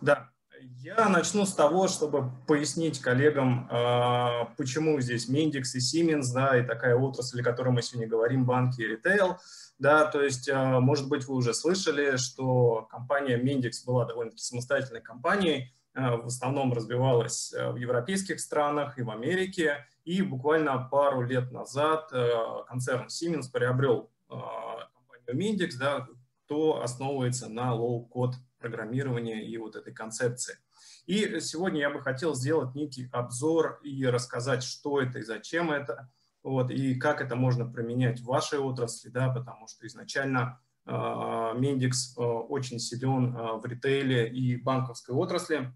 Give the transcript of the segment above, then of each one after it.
Да, я начну с того, чтобы пояснить коллегам, а, почему здесь Мендикс и Siemens, да, и такая отрасль, о которой мы сегодня говорим, банки и ритейл. Да, то есть, а, может быть, вы уже слышали, что компания Mendix была довольно-таки самостоятельной компанией, а, в основном развивалась в европейских странах и в Америке, и буквально пару лет назад концерн Siemens приобрел компанию Mendix, да, кто основывается на low-code программирования и вот этой концепции. И сегодня я бы хотел сделать некий обзор и рассказать, что это и зачем это, вот, и как это можно применять в вашей отрасли, да, потому что изначально Мендикс э, очень силен э, в ритейле и банковской отрасли,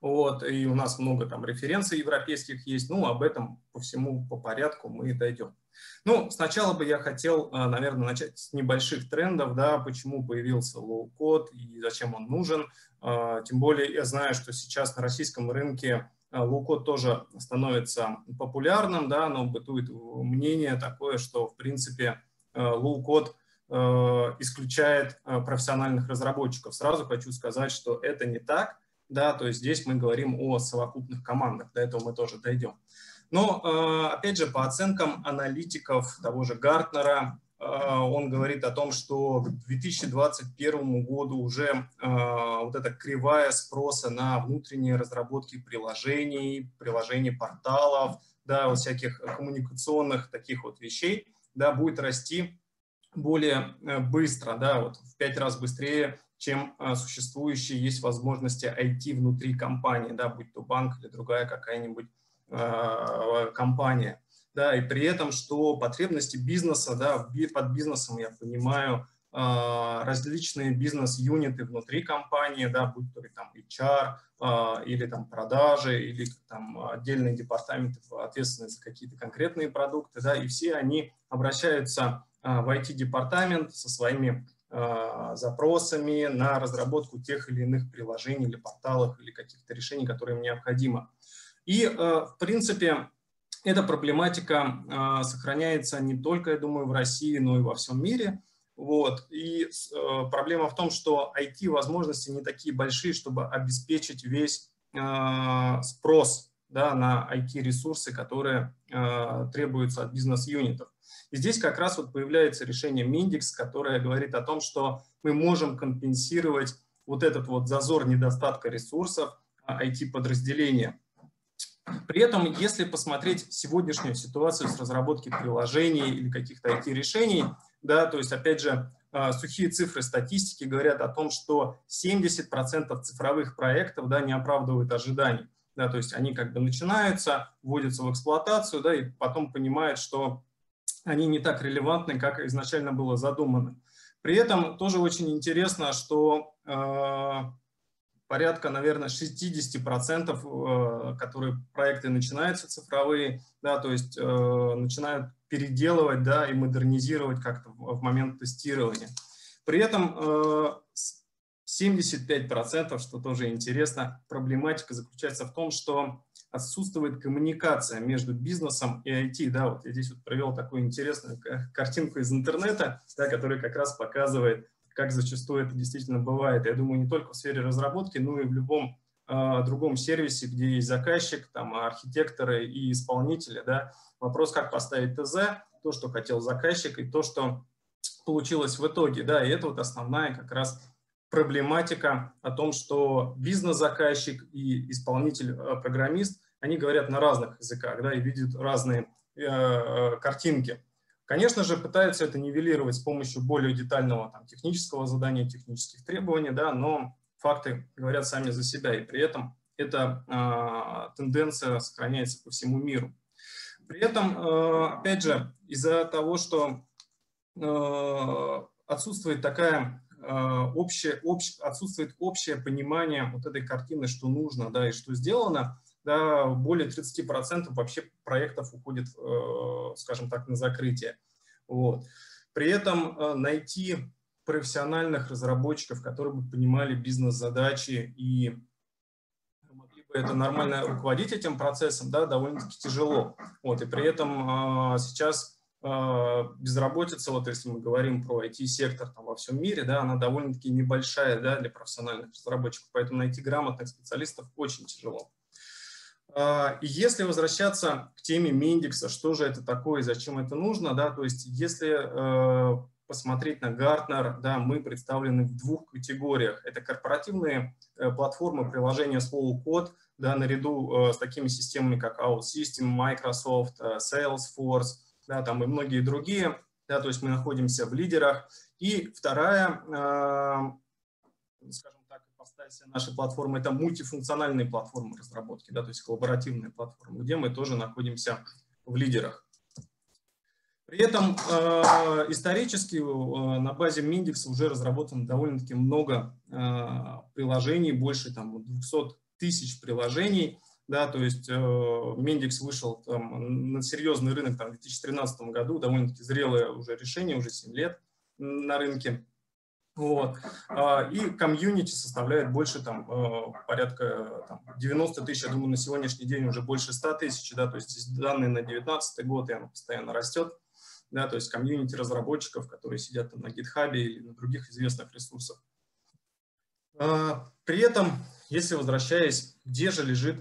вот, и у нас много там референций европейских есть, ну, об этом по всему по порядку мы дойдем. Ну, сначала бы я хотел, э, наверное, начать с небольших трендов, да, почему появился low-code и зачем он нужен. Э, тем более я знаю, что сейчас на российском рынке э, low-code тоже становится популярным, да, но бытует мнение такое, что, в принципе, low-code исключает профессиональных разработчиков. Сразу хочу сказать, что это не так, да, то есть здесь мы говорим о совокупных командах, до этого мы тоже дойдем. Но, э, опять же, по оценкам аналитиков того же Гартнера, э, он говорит о том, что к 2021 году уже э, вот эта кривая спроса на внутренние разработки приложений, приложений порталов, да, вот всяких коммуникационных таких вот вещей, да, будет расти более быстро, да, вот в пять раз быстрее, чем существующие есть возможности IT внутри компании, да, будь то банк или другая какая-нибудь компания. Да, и при этом, что потребности бизнеса, да, под бизнесом я понимаю э, различные бизнес-юниты внутри компании, да, будь то там HR, э, или там продажи, или там отдельные департаменты ответственные за какие-то конкретные продукты, да, и все они обращаются в IT-департамент со своими запросами на разработку тех или иных приложений или порталов или каких-то решений, которые им необходимо. И, э, в принципе, эта проблематика э, сохраняется не только, я думаю, в России, но и во всем мире. Вот. И э, проблема в том, что IT-возможности не такие большие, чтобы обеспечить весь спрос да, на IT-ресурсы, которые требуются от бизнес-юнитов. И здесь как раз вот появляется решение Mendix, которое говорит о том, что мы можем компенсировать вот этот вот зазор недостатка ресурсов IT-подразделения. При этом, если посмотреть сегодняшнюю ситуацию с разработкой приложений или каких-то IT-решений, да, то есть, опять же, а, сухие цифры статистики говорят о том, что 70% цифровых проектов да, не оправдывают ожиданий. Да, то есть они как бы начинаются, вводятся в эксплуатацию, да, и потом понимают, что они не так релевантны, как изначально было задумано. При этом тоже очень интересно, что э, порядка, наверное, 60%, э, которые проекты начинаются цифровые, да, то есть э, начинают переделывать да, и модернизировать как-то в момент тестирования. При этом 75%, э, что тоже интересно, проблематика заключается в том, что отсутствует коммуникация между бизнесом и IT. Да, вот я здесь вот провел такую интересную картинку из интернета, да, которая как раз показывает, как зачастую это действительно бывает. Я думаю, не только в сфере разработки, но и в любом э, другом сервисе, где есть заказчик, там, архитекторы и исполнители. Да. Вопрос, как поставить ТЗ, то, что хотел заказчик, и то, что получилось в итоге. Да, и это вот основная как раз проблематика о том, что бизнес-заказчик и исполнитель-программист, они говорят на разных языках, да, и видят разные э, э картинки. Конечно же, пытаются это нивелировать с помощью более детального там, технического задания, технических требований, да, но факты говорят сами за себя, и при этом эта э, тенденция сохраняется по всему миру. При этом, э, опять же, из-за того, что э, отсутствует такая общее, общ, отсутствует общее понимание вот этой картины, что нужно, да, и что сделано, да, более 30% вообще проектов уходит, э, скажем так, на закрытие. Вот. При этом э, найти профессиональных разработчиков, которые бы понимали бизнес-задачи и могли бы это нормально руководить этим процессом, да, довольно-таки тяжело. Вот. И при этом э, сейчас безработица, вот если мы говорим про IT-сектор там, во всем мире, да, она довольно-таки небольшая да, для профессиональных разработчиков, поэтому найти грамотных специалистов очень тяжело. И если возвращаться к теме Мендикса, что же это такое и зачем это нужно, да, то есть если посмотреть на Gartner, да, мы представлены в двух категориях. Это корпоративные э, платформы приложения с low-code, да, наряду э, с такими системами, как OutSystem, Microsoft, э, Salesforce, да, там и многие другие. Да, то есть мы находимся в лидерах. И вторая, скажем ипостась нашей платформы – это мультифункциональные платформы разработки, да, то есть коллаборативные платформы, где мы тоже находимся в лидерах. При этом э, исторически э, на базе Миндекса уже разработано довольно-таки много э, приложений, больше там, 200 тысяч приложений. Да, то есть э, вышел там, на серьезный рынок там, в 2013 году, довольно-таки зрелое уже решение, уже 7 лет на рынке. Вот. А, и комьюнити составляет больше там, э, порядка там, 90 тысяч, я думаю, на сегодняшний день уже больше 100 тысяч, да, то есть данные на 2019 год, и оно постоянно растет да, то есть комьюнити разработчиков, которые сидят там на GitHub или на других известных ресурсах. А, при этом, если возвращаясь, где же лежит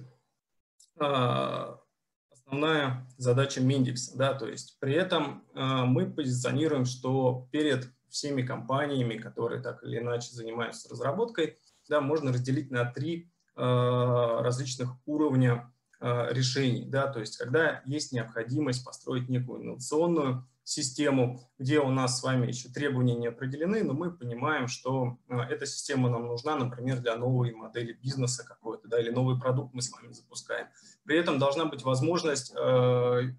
а, основная задача Миндекса, да, то есть при этом а, мы позиционируем, что перед всеми компаниями, которые так или иначе занимаются разработкой, да, можно разделить на три различных уровня решений, да, то есть когда есть необходимость построить некую инновационную систему, где у нас с вами еще требования не определены, но мы понимаем, что э, эта система нам нужна, например, для новой модели бизнеса какой-то, да, или новый продукт мы с вами запускаем. При этом должна быть возможность э,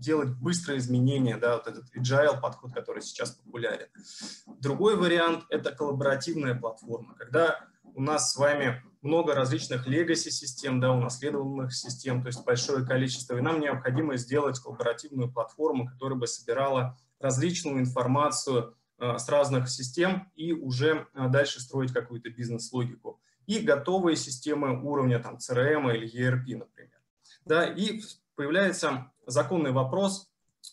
делать быстрые изменения, да, вот этот agile подход, который сейчас популярен. Другой вариант – это коллаборативная платформа, когда у нас с вами много различных legacy систем, да, унаследованных систем, то есть большое количество, и нам необходимо сделать коллаборативную платформу, которая бы собирала различную информацию э, с разных систем и уже э, дальше строить какую-то бизнес-логику. И готовые системы уровня там, CRM или ERP, например. Да, и появляется законный вопрос,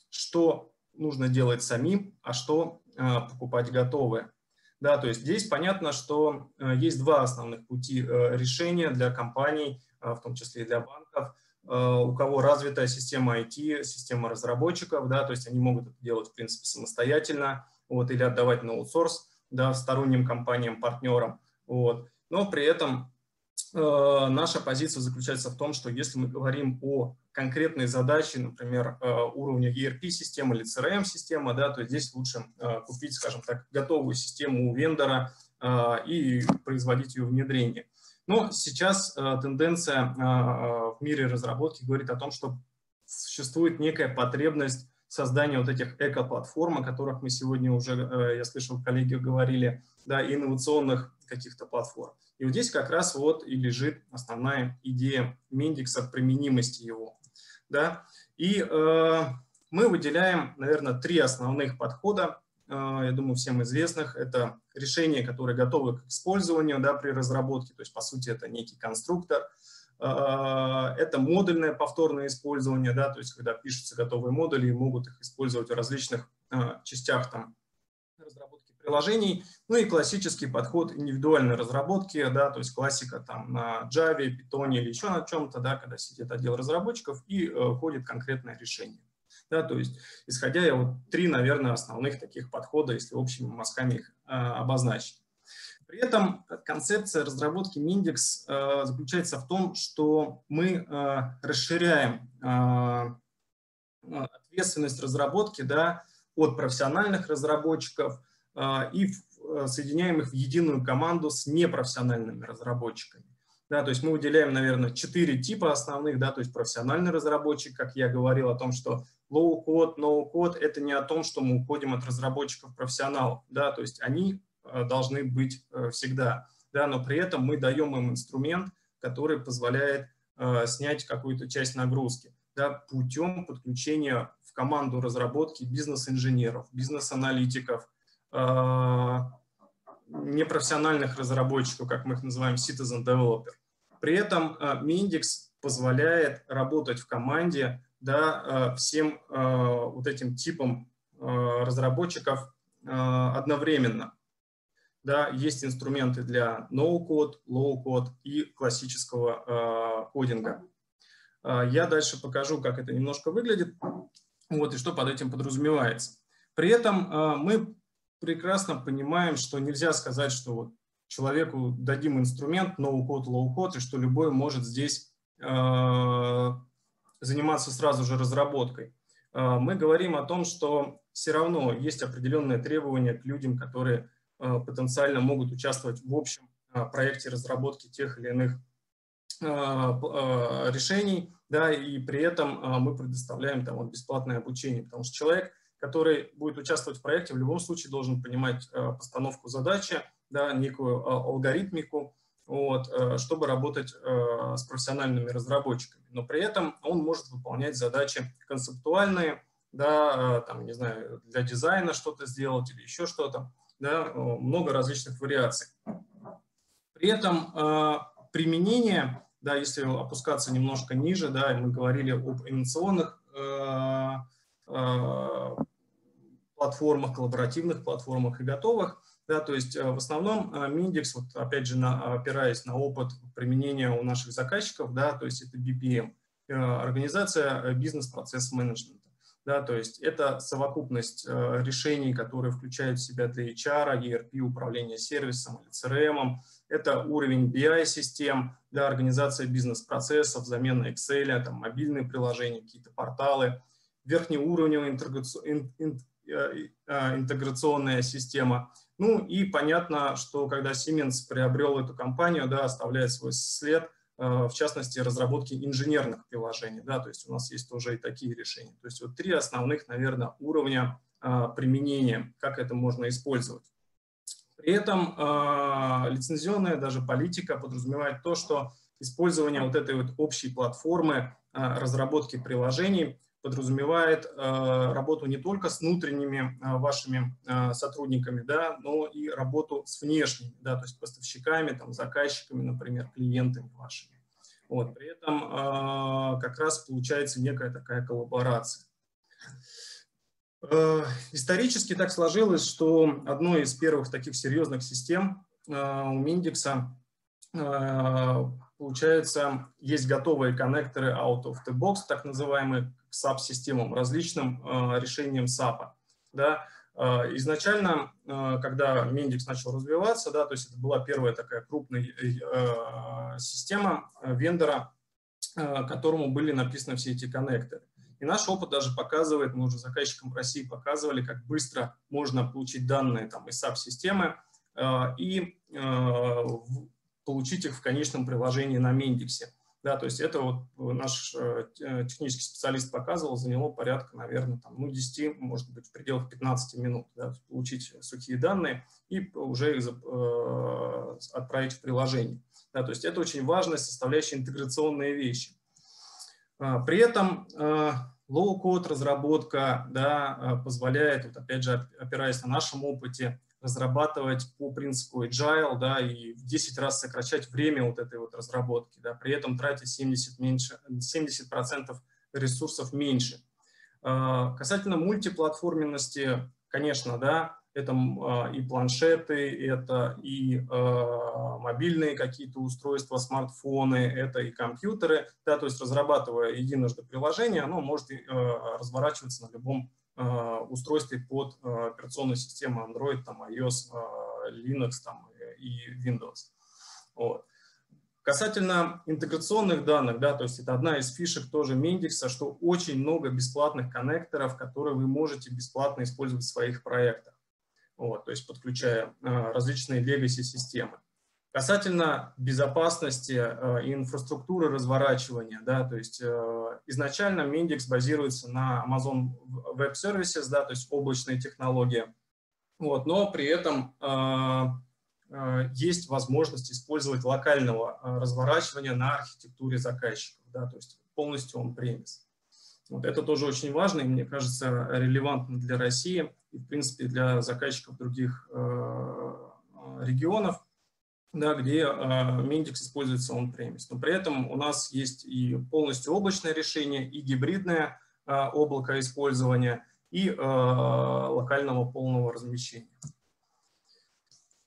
что нужно делать самим, а что э, покупать готовое. Да, то есть здесь понятно, что э, есть два основных пути э, решения для компаний, в том числе и для банков. У кого развитая система IT, система разработчиков, да, то есть они могут это делать, в принципе, самостоятельно, вот, или отдавать на аутсорс, да, сторонним компаниям, партнерам, вот. Но при этом Э, наша позиция заключается в том, что если мы говорим о конкретной задаче, например, э, уровня ERP-системы или CRM-системы, да, то здесь лучше э, купить, скажем так, готовую систему у вендора и производить ее внедрение. Но сейчас тенденция в мире разработки говорит о том, что существует некая потребность создания вот этих эко-платформ, о которых мы сегодня уже, я слышал, коллеги говорили, да, инновационных каких-то платформ. И вот здесь как раз вот и лежит основная идея Мендикса, применимости его. Да? И э, мы выделяем, наверное, три основных подхода, э, я думаю, всем известных. Это решения, которые готовы к использованию да, при разработке, то есть, по сути, это некий конструктор. Э, это модульное повторное использование, да, то есть, когда пишутся готовые модули и могут их использовать в различных э, частях там, приложений. Ну и классический подход индивидуальной разработки, да, то есть классика там на Java, Python или еще на чем-то, да, когда сидит отдел разработчиков и э, ходит конкретное решение. Да, то есть, исходя я вот три, наверное, основных таких подхода, если общими мазками их э, обозначить. При этом концепция разработки Mindex э, заключается в том, что мы э, расширяем э, ответственность разработки да, от профессиональных разработчиков и э, соединяем их в единую команду с непрофессиональными разработчиками. Да, то есть мы выделяем, наверное, четыре типа основных, да, то есть профессиональный разработчик, как я говорил о том, что low-code, no-code – это не о том, что мы уходим от разработчиков-профессионалов, да, то есть они э, должны быть э, всегда, да, но при этом мы даем им инструмент, который позволяет снять какую-то часть нагрузки, да, путем подключения в команду разработки бизнес-инженеров, бизнес-аналитиков, а, непрофессиональных разработчиков, как мы их называем, citizen developer. При этом а, Mindex позволяет работать в команде да, всем вот этим типам разработчиков одновременно. Да, есть инструменты для no-code, low-code и классического кодинга. Я дальше покажу, как это немножко выглядит вот, и что под этим подразумевается. При этом мы прекрасно понимаем, что нельзя сказать, что вот человеку дадим инструмент, no-code, low-code, и что любой может здесь э, заниматься сразу же разработкой. Э, мы говорим о том, что все равно есть определенные требования к людям, которые э, потенциально могут участвовать в общем э, проекте разработки тех или иных э, э, решений, да, и при этом э, мы предоставляем там вот бесплатное обучение, потому что человек – который будет участвовать в проекте, в любом случае должен понимать э, постановку задачи, да, некую э, алгоритмику, вот, э, чтобы работать с профессиональными разработчиками. Но при этом он может выполнять задачи концептуальные, да, там, не знаю, для дизайна что-то сделать или еще что-то, да, много различных вариаций. При этом применение, да, если опускаться немножко ниже, да, мы говорили об инновационных платформах, коллаборативных платформах и готовых. Да, то есть э, в основном э, Миндекс, вот опять же на, опираясь на опыт применения у наших заказчиков, да, то есть это BPM, э, организация бизнес-процесс менеджмента. Да, то есть это совокупность решений, которые включают в себя для HR, ERP, управление сервисом или CRM, это уровень BI-систем, да, организация бизнес-процессов, замена Excel, там, мобильные приложения, какие-то порталы, верхнеуровневая Э, э, интеграционная система. Ну и понятно, что когда Siemens приобрел эту компанию, да, оставляет свой след, э, в частности, разработки инженерных приложений. Да, то есть у нас есть тоже и такие решения. То есть вот три основных, наверное, уровня применения, как это можно использовать. При этом лицензионная даже политика подразумевает то, что использование вот этой вот общей платформы разработки приложений подразумевает э, работу не только с внутренними э, вашими э, сотрудниками, да, но и работу с внешними, да, то есть поставщиками, там, заказчиками, например, клиентами вашими. Вот, при этом как раз получается некая такая коллаборация. Исторически так сложилось, что одной из первых таких серьезных систем у Миндекса получается, есть готовые коннекторы out of the box, так называемые, к SAP-системам, различным э, решениям SAP. Да. Э, изначально, э, когда Mendix начал развиваться, да, то есть это была первая такая крупная э, система вендора, э, которому были написаны все эти коннекторы. И наш опыт даже показывает, мы уже заказчикам в России показывали, как быстро можно получить данные там, из SAP-системы э, и э, получить их в конечном приложении на Мендиксе. Да, то есть это вот наш э, технический специалист показывал, заняло порядка, наверное, там, ну, 10, может быть, в пределах 15 минут, да, получить сухие данные и уже их э, отправить в приложение. Да, то есть это очень важная составляющая интеграционные вещи. А, при этом э, low-code разработка да, позволяет, вот опять же, опираясь на нашем опыте, разрабатывать по принципу agile, да, и в 10 раз сокращать время вот этой вот разработки, да, при этом тратить 70, меньше, 70% ресурсов меньше. А, касательно мультиплатформенности, конечно, да, это а, и планшеты, это и э, мобильные какие-то устройства, смартфоны, это и компьютеры, да, то есть разрабатывая единожды приложение, оно может разворачиваться на любом устройстве под э, операционную систему Android, там, iOS, э, Linux там, и Windows. Вот. Касательно интеграционных данных, да, то есть это одна из фишек тоже Mendix, что очень много бесплатных коннекторов, которые вы можете бесплатно использовать в своих проектах, вот, то есть подключая различные legacy системы. Касательно безопасности э, и инфраструктуры разворачивания, да, то есть э, изначально Mendix базируется на Amazon Web Services, да, то есть облачные технологии, вот, но при этом э, есть возможность использовать локального разворачивания на архитектуре заказчиков, да, то есть полностью он премис. Вот это тоже очень важно и, мне кажется, релевантно для России и, в принципе, для заказчиков других регионов, да, где Mendix используется on-premise. Но при этом у нас есть и полностью облачное решение, и гибридное э, облако использования, и э, локального полного размещения.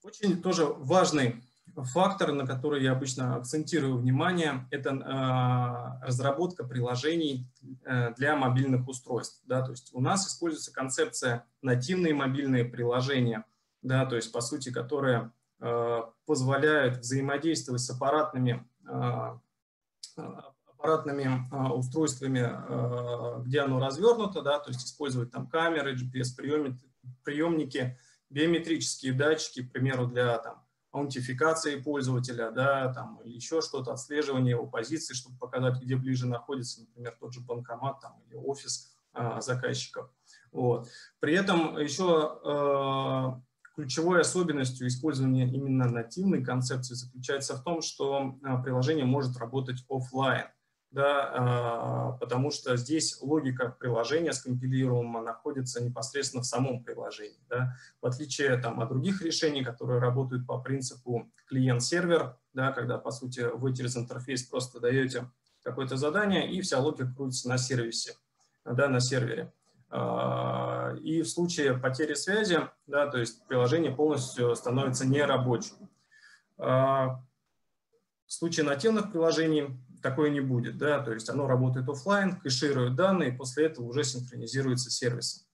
Очень тоже важный фактор, на который я обычно акцентирую внимание, это разработка приложений э, для мобильных устройств. Да, то есть у нас используется концепция нативные мобильные приложения, да, то есть по сути, которые позволяют взаимодействовать с аппаратными, э, аппаратными э, устройствами, где оно развернуто, да, то есть использовать там камеры, GPS-приемники, биометрические датчики, к примеру, для там, аутентификации пользователя, да, там, или еще что-то, отслеживание его позиции, чтобы показать, где ближе находится, например, тот же банкомат там, или офис а, заказчиков. Вот. При этом еще Ключевой особенностью использования именно нативной концепции заключается в том, что а, приложение может работать офлайн, да, а, потому что здесь логика приложения скомпилируемого находится непосредственно в самом приложении. Да. В отличие там, от других решений, которые работают по принципу клиент-сервер, да, когда, по сути, вы через интерфейс просто даете какое-то задание, и вся логика крутится на сервисе, да, на сервере. А, и в случае потери связи, да, то есть приложение полностью становится нерабочим. А, в случае нативных приложений такое не будет, да, то есть оно работает офлайн, кэширует данные, и после этого уже синхронизируется сервисом.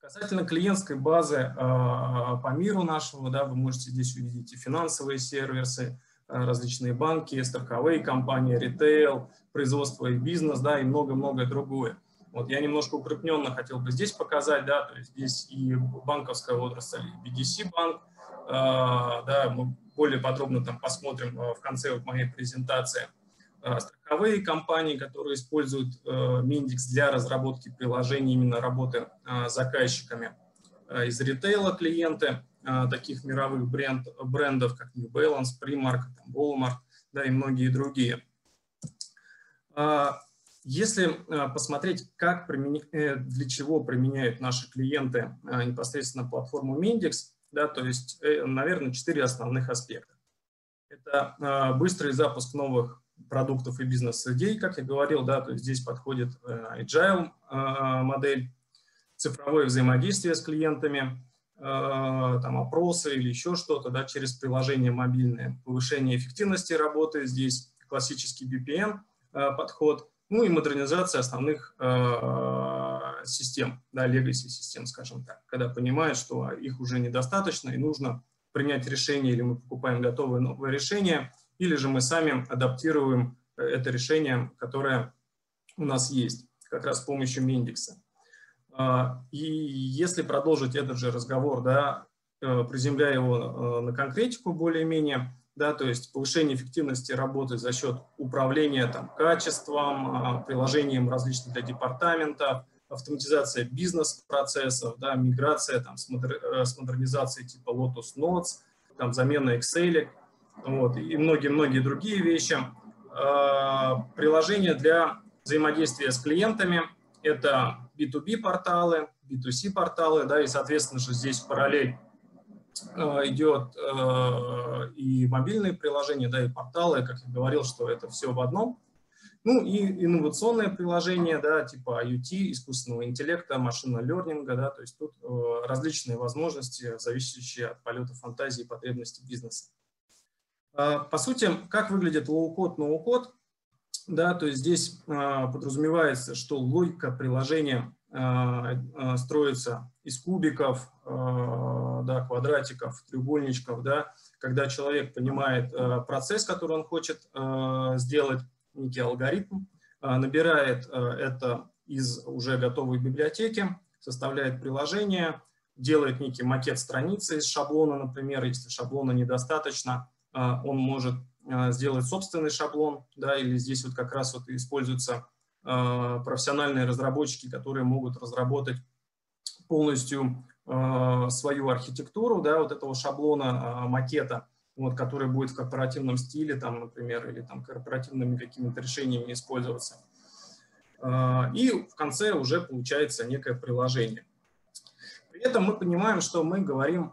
Касательно клиентской базы э, по миру нашего, да, вы можете здесь увидеть и финансовые сервисы, различные банки, страховые компании, ритейл, производство и бизнес, да, и много-многое другое. Вот я немножко укрепненно хотел бы здесь показать, да, то есть здесь и банковская отрасль, и BDC банк, э, да, мы более подробно там посмотрим э, в конце вот моей презентации. Э, страховые компании, которые используют Mendix для разработки приложений, именно работы с заказчиками. Из ритейла клиенты таких мировых бренд, брендов, как New Balance, Primark, Walmart, да, и многие другие. Если э, посмотреть, как э, для чего применяют наши клиенты э, непосредственно платформу Mendix, да, то есть, наверное, четыре основных аспекта. Это быстрый запуск новых продуктов и бизнес-идей, как я говорил, да, то есть здесь подходит agile модель, цифровое взаимодействие с клиентами, там опросы или еще что-то, да, через приложение мобильное, повышение эффективности работы, здесь классический BPM подход – ну и модернизация основных э, систем, да, legacy систем, скажем так, когда понимают, что их уже недостаточно и нужно принять решение, или мы покупаем готовое новое решение, или же мы сами адаптируем э, это решение, которое у нас есть, как раз с помощью Мендикса. Э, и если продолжить этот же разговор, да, э, приземляя его на конкретику более-менее, да, то есть повышение эффективности работы за счет управления там, качеством, а, приложением различных для департамента, автоматизация бизнес-процессов, да, миграция там, с, модер, э, с модернизацией типа Lotus Notes, там, замена Excel вот, и многие-многие другие вещи. А, приложения для взаимодействия с клиентами – это B2B порталы, B2C порталы, да, и, соответственно же, здесь параллель идет э, и мобильные приложения, да, и порталы, как я говорил, что это все в одном. Ну и инновационные приложения, да, типа IoT, искусственного интеллекта, машинного лернинга, да, то есть тут э, различные возможности, зависящие от полета фантазии и потребностей бизнеса. По сути, как выглядит low-code, no-code, да, то есть здесь подразумевается, что логика приложения строится из кубиков, Э, да, квадратиков, треугольничков, да, когда человек понимает э, процесс, который он хочет э, сделать, некий алгоритм, набирает это из уже готовой библиотеки, составляет приложение, делает некий макет страницы из шаблона, например, если шаблона недостаточно, он может сделать собственный шаблон, да, или здесь вот как раз вот используются профессиональные разработчики, которые могут разработать полностью Э, свою архитектуру, да, вот этого шаблона, а, макета, вот, который будет в корпоративном стиле, там, например, или там корпоративными какими-то решениями использоваться. И в конце уже получается некое приложение. При этом мы понимаем, что мы говорим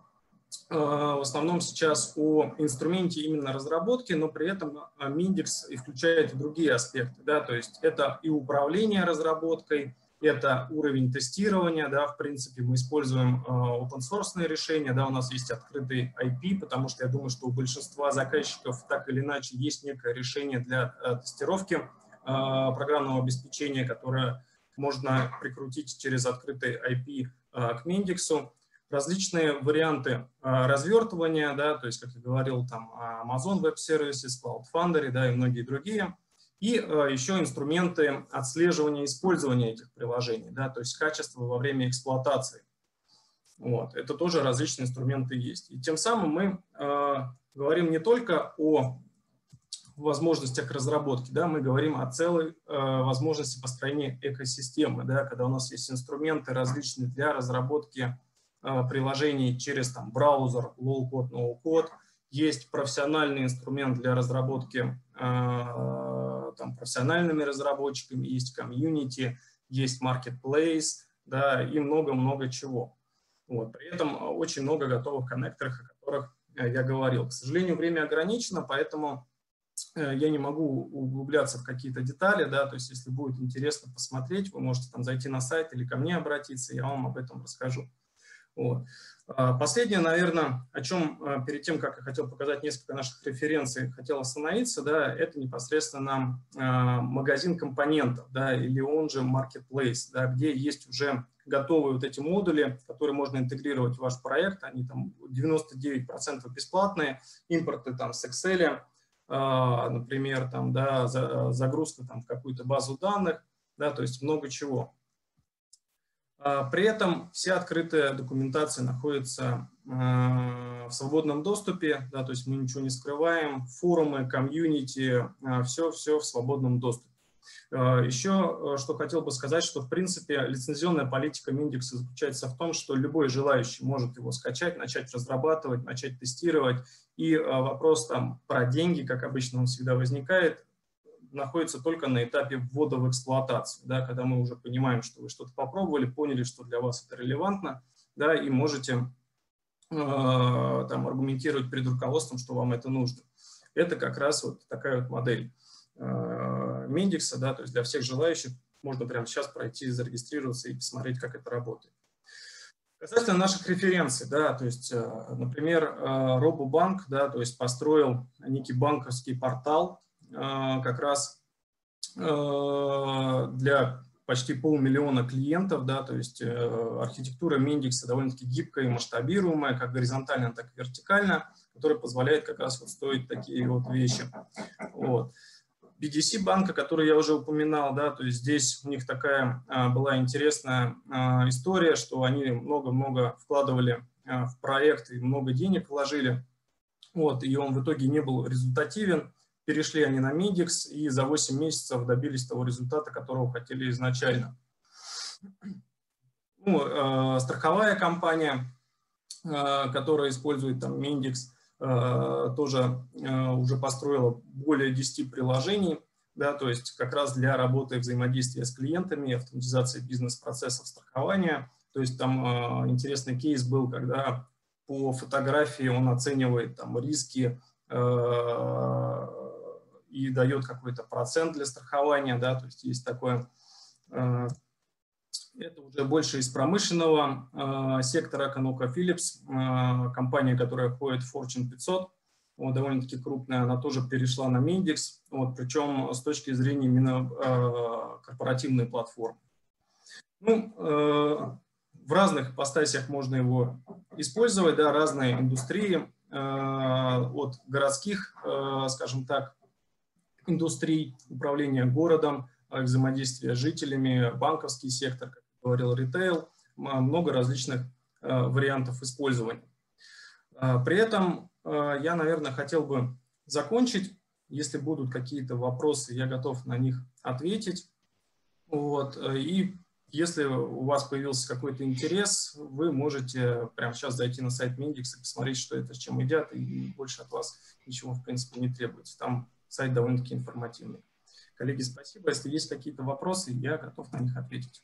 в основном сейчас о инструменте именно разработки, но при этом Mindex и включает другие аспекты. Да, то есть это и управление разработкой, это уровень тестирования, да, в принципе, мы используем э, open source решения, да, у нас есть открытый IP, потому что я думаю, что у большинства заказчиков так или иначе есть некое решение для э, тестировки э, программного обеспечения, которое можно прикрутить через открытый IP к Mendix. Различные варианты развертывания, да, то есть, как я говорил, там Amazon Web Services, Cloud Foundry, да, и многие другие – и э, еще инструменты отслеживания использования этих приложений, да, то есть качество во время эксплуатации. Вот, это тоже различные инструменты есть. И тем самым мы э, говорим не только о возможностях разработки, да, мы говорим о целой э, возможности построения экосистемы, да, когда у нас есть инструменты различные для разработки приложений через там, браузер, low-code, no-code, есть профессиональный инструмент для разработки э, там, профессиональными разработчиками, есть комьюнити, есть marketplace, да, и много-много чего. Вот. При этом очень много готовых коннекторов, о которых э, я говорил. К сожалению, время ограничено, поэтому э, я не могу углубляться в какие-то детали, да, то есть если будет интересно посмотреть, вы можете там зайти на сайт или ко мне обратиться, я вам об этом расскажу. Вот. А, последнее, наверное, о чем а, перед тем, как я хотел показать несколько наших референций, хотел остановиться, да, это непосредственно а, магазин компонентов, да, или он же marketplace, да, где есть уже готовые вот эти модули, которые можно интегрировать в ваш проект, они там 99% бесплатные, импорты там с Excel, например, там, да, загрузка там в какую-то базу данных, да, то есть много чего. А, при этом вся открытая документация находится а, в свободном доступе, да, то есть мы ничего не скрываем, форумы, комьюнити, все-все а, в свободном доступе. Еще что хотел бы сказать, что в принципе лицензионная политика Миндекса заключается в том, что любой желающий может его скачать, начать разрабатывать, начать тестировать. И вопрос там про деньги, как обычно он всегда возникает, находится только на этапе ввода в эксплуатацию, да, когда мы уже понимаем, что вы что-то попробовали, поняли, что для вас это релевантно, да, и можете э, там, аргументировать перед руководством, что вам это нужно. Это как раз вот такая вот модель э, Мендикса, да, то есть для всех желающих можно прямо сейчас пройти, зарегистрироваться и посмотреть, как это работает. Касательно наших референций, да, то есть, э, например, э, Робобанк, да, то есть построил некий банковский портал, как раз а, для почти полмиллиона клиентов, да, то есть э, архитектура Мендикса довольно-таки гибкая и масштабируемая, как горизонтально, так и вертикально, которая позволяет как раз вот стоить такие вот вещи. Вот. BDC банка, который я уже упоминал, да, то есть здесь у них такая а, была интересная а, история, что они много-много вкладывали а, в проект и много денег вложили, вот, и он в итоге не был результативен, перешли они на Midix и за 8 месяцев добились того результата, которого хотели изначально. Ну, э, страховая компания, э, которая использует там Mendix, э, тоже э, уже построила более 10 приложений, да, то есть как раз для работы взаимодействия с клиентами, автоматизации бизнес-процессов страхования. То есть там э, интересный кейс был, когда по фотографии он оценивает там риски э, и дает какой-то процент для страхования, да, то есть есть такое, э, это уже больше из промышленного э, сектора, ConocoPhillips, э, компания, которая входит в Fortune 500, вот, довольно-таки крупная, она тоже перешла на Mendix, вот, причем с точки зрения именно корпоративной платформы. Ну, в разных ипостасях можно его использовать, да, разные индустрии, от городских, скажем так, индустрий, управления городом, а, взаимодействия с жителями, банковский сектор, как говорил, ритейл, много различных а, вариантов использования. А, при этом я, наверное, хотел бы закончить. Если будут какие-то вопросы, я готов на них ответить. Вот. И если у вас появился какой-то интерес, вы можете прямо сейчас зайти на сайт Миндекс и посмотреть, что это, с чем едят, и больше от вас ничего, в принципе, не требуется. Там сайт довольно-таки информативный. Коллеги, спасибо. Если есть какие-то вопросы, я готов на них ответить.